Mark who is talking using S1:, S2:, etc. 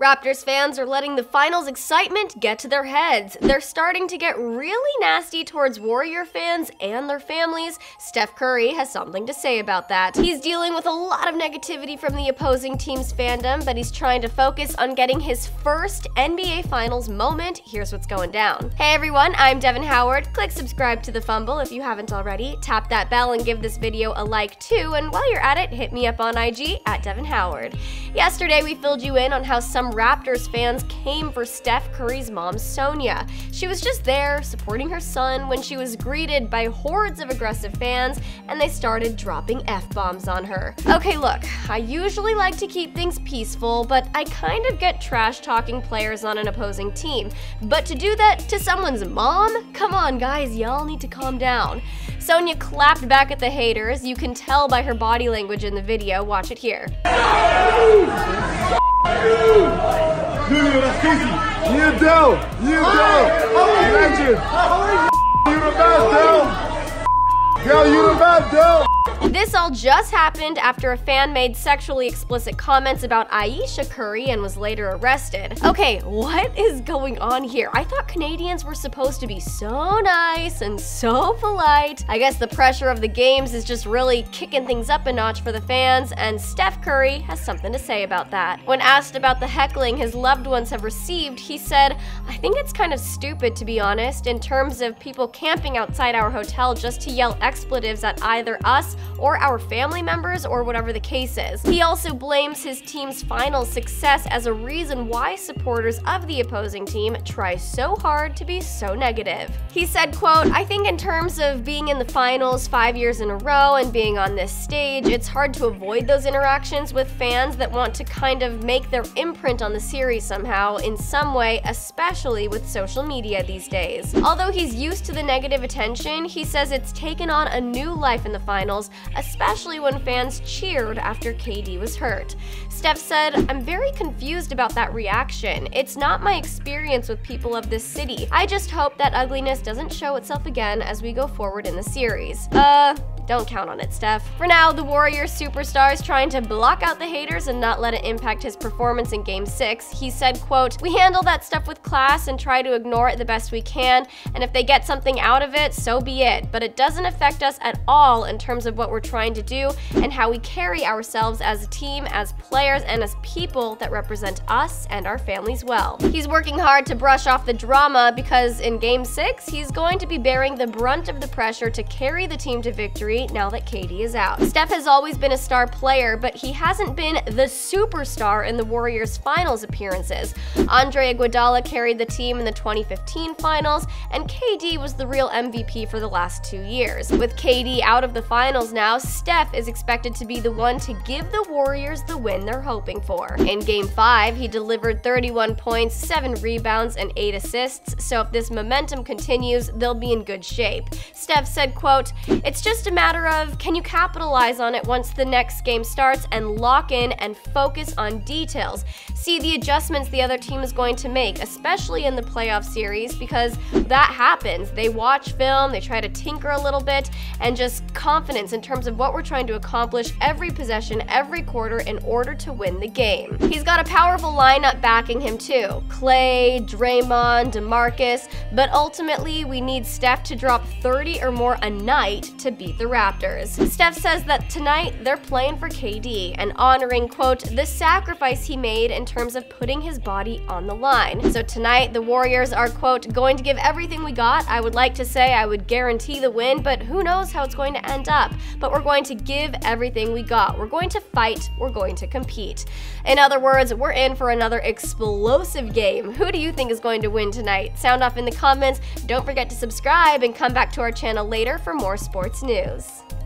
S1: Raptors fans are letting the finals excitement get to their heads. They're starting to get really nasty towards Warrior fans and their families. Steph Curry has something to say about that. He's dealing with a lot of negativity from the opposing team's fandom, but he's trying to focus on getting his first NBA Finals moment. Here's what's going down. Hey everyone, I'm Devin Howard. Click subscribe to The Fumble if you haven't already. Tap that bell and give this video a like too, and while you're at it, hit me up on IG at Devin Howard. Yesterday, we filled you in on how some Raptors fans came for Steph Curry's mom, Sonya. She was just there, supporting her son, when she was greeted by hordes of aggressive fans, and they started dropping F-bombs on her. Okay, look, I usually like to keep things peaceful, but I kind of get trash-talking players on an opposing team. But to do that to someone's mom? Come on, guys, y'all need to calm down. Sonya clapped back at the haters. You can tell by her body language in the video. Watch it here.
S2: Julio, that's crazy. You do. You down. Legend. You the. Girl, you the Dell.
S1: This all just happened after a fan made sexually explicit comments about Ayesha Curry and was later arrested. Okay, what is going on here? I thought Canadians were supposed to be so nice and so polite. I guess the pressure of the games is just really kicking things up a notch for the fans, and Steph Curry has something to say about that. When asked about the heckling his loved ones have received, he said, I think it's kind of stupid to be honest, in terms of people camping outside our hotel just to yell expletives at either us or our family members or whatever the case is. He also blames his team's final success as a reason why supporters of the opposing team try so hard to be so negative. He said, quote, I think in terms of being in the finals five years in a row and being on this stage, it's hard to avoid those interactions with fans that want to kind of make their imprint on the series somehow in some way, especially with social media these days. Although he's used to the negative attention, he says it's taken on a new life in the finals, especially when fans cheered after KD was hurt. Steph said, I'm very confused about that reaction. It's not my experience with people of this city. I just hope that ugliness doesn't show itself again as we go forward in the series. Uh, don't count on it, Steph. For now, the Warriors superstar is trying to block out the haters and not let it impact his performance in Game 6. He said, quote, We handle that stuff with class and try to ignore it the best we can, and if they get something out of it, so be it. But it doesn't affect us at all in terms of what we're trying to do and how we carry ourselves as a team, as players, and as people that represent us and our families well. He's working hard to brush off the drama because in Game 6, he's going to be bearing the brunt of the pressure to carry the team to victory now that KD is out. Steph has always been a star player, but he hasn't been the superstar in the Warriors' finals appearances. Andre Iguodala carried the team in the 2015 finals, and KD was the real MVP for the last two years. With KD out of the finals now, Steph is expected to be the one to give the Warriors the win they're hoping for. In Game 5, he delivered 31 points, 7 rebounds, and 8 assists, so if this momentum continues, they'll be in good shape. Steph said, quote, It's just a matter of can you capitalize on it once the next game starts and lock in and focus on details. See the adjustments the other team is going to make, especially in the playoff series, because that happens. They watch film, they try to tinker a little bit, and just confidence in terms of what we're trying to accomplish every possession, every quarter in order to win the game. He's got a powerful lineup backing him too. Clay, Draymond, DeMarcus, but ultimately we need Steph to drop 30 or more a night to beat the Raptors. Steph says that tonight they're playing for KD and honoring, quote, the sacrifice he made in terms of putting his body on the line. So tonight the Warriors are, quote, going to give everything we got. I would like to say I would guarantee the win, but who knows how it's going to end up. But we're going to give everything we got. We're going to fight. We're going to compete. In other words, we're in for another explosive game. Who do you think is going to win tonight? Sound off in the comments. Don't forget to subscribe and come back to our channel later for more sports news videos.